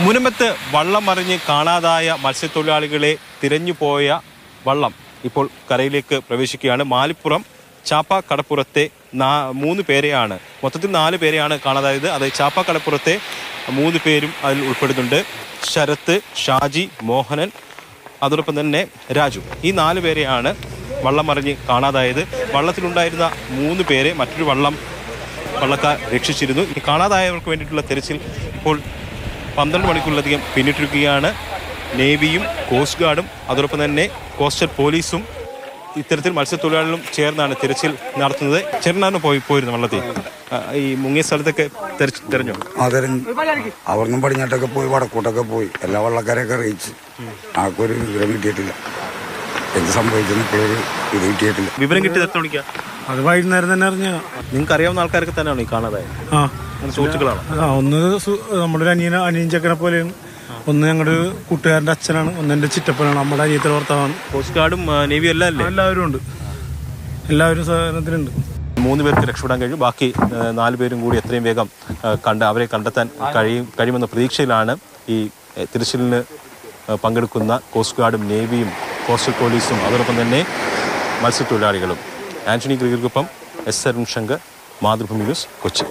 മുനമ്പത്ത് വള്ളം മറിഞ്ഞ് കാണാതായ മത്സ്യത്തൊഴിലാളികളെ തിരഞ്ഞു പോയ വള്ളം ഇപ്പോൾ കരയിലേക്ക് പ്രവേശിക്കുകയാണ്. മാലിപ്പുറം ചാപ്പ കടപ്പുറത്തെ നാ- മൂന്ന് പേരെയാണ് മൊത്തത്തിൽ നാല് പേരെയാണ് കാണാതായത്. അത് ചാപ്പ കടപ്പുറത്തെ മൂന്ന് പേരും അതിൽ ഉൾപ്പെടുന്നുണ്ട്. ശരത്ത് ഷാജി മോഹനൻ അതോടൊപ്പം തന്നെ രാജു. ഈ നാല് പേരെയാണ് വള്ളം മറിഞ്ഞ് കാണാതായത്. വള്ളത്തിലുണ്ടായിരുന്ന മൂന്ന് പേരെ മറ്റൊരു വള്ളം വള്ളക്കാർ രക്ഷിച്ചിരുന്നു. ഈ കാണാതായവർക്ക് വേണ്ടിയിട്ടുള്ള തെരച്ചിൽ ഇപ്പോൾ പന്ത്രണ്ട് മണിക്കൂറിലധികം പിന്നിട്ടിരിക്കുകയാണ്. നേവിയും കോസ്റ്റ് ഗാർഡും അതോടൊപ്പം തന്നെ കോസ്റ്റൽ പോലീസും ഇത്തരത്തിൽ മത്സ്യത്തൊഴിലാളികളും ചേർന്നാണ് തിരച്ചിൽ നടത്തുന്നത്. ചേട്ടനാണ് പോയി പോയിരുന്നു വള്ളത്തിൽ? ഈ മുങ്ങിയ സ്ഥലത്തൊക്കെ തെരഞ്ഞു? അതിലും അവിടുന്ന് പടിഞ്ഞാട്ടൊക്കെ പോയി വടക്കോട്ടൊക്കെ പോയി. എല്ലാ വള്ളക്കാരെയൊക്കെ അറിയിച്ച്. ആർക്കൊരു വിവരം കിട്ടിയിട്ടില്ല. എന്ത് സംഭവിച്ചെന്ന് ഇപ്പോഴൊരു ഇത് കിട്ടിയിട്ടില്ല. വിവരം കിട്ടിയത് എത്ര മണിക്കാ? അത് വൈകുന്നേരം തന്നെ അറിഞ്ഞ നിങ്ങൾക്ക് അറിയാവുന്ന ആൾക്കാരൊക്കെ തന്നെയാണോ ഈ കാണാതായത് ആ. സുഹൃത്തുക്കളാണ്? ആ ഒന്ന് സു- നമ്മുടെ ഒരു അനിയന അനിയൻ ചെക്കനെ പോലെയും ഒന്ന് ഞങ്ങളുടെ കൂട്ടുകാരന്റെ അച്ഛനാണ്. ഒന്ന് എന്റെ ചിറ്റപ്പനാണ്. നമ്മുടെ അനിയത്തിന്റെ ഭർത്താവാണ്. കോസ്റ്റ് ഗാർഡും എല്ലാം അല്ലേ? എല്ലാവരും ഉണ്ട്. എല്ലാവരും സഹകരണത്തിലുണ്ട്. മൂന്ന് പേർക്ക് രക്ഷപ്പെടാൻ കഴിയും ബാക്കി ആ, നാല് പേരും കൂടി എത്രയും വേഗം ആ, കണ്ട് അവരെ കണ്ടെത്താൻ കഴിയും കഴിയുമെന്ന പ്രതീക്ഷയിലാണ് ഈ എ, തിരച്ചിലിന് ആ, പങ്കെടുക്കുന്ന കോസ്റ്റ് ഗാർഡും നേവിയും കോസ്റ്റൽ പോലീസും അതോടൊപ്പം തന്നെ മത്സ്യത്തൊഴിലാളികളും. ആന്റണി ഗ്രിഗർക്കൊപ്പം എസ് അരുൺ ശങ്കർ മാതൃഭൂമി ന്യൂസ് കൊച്ചി.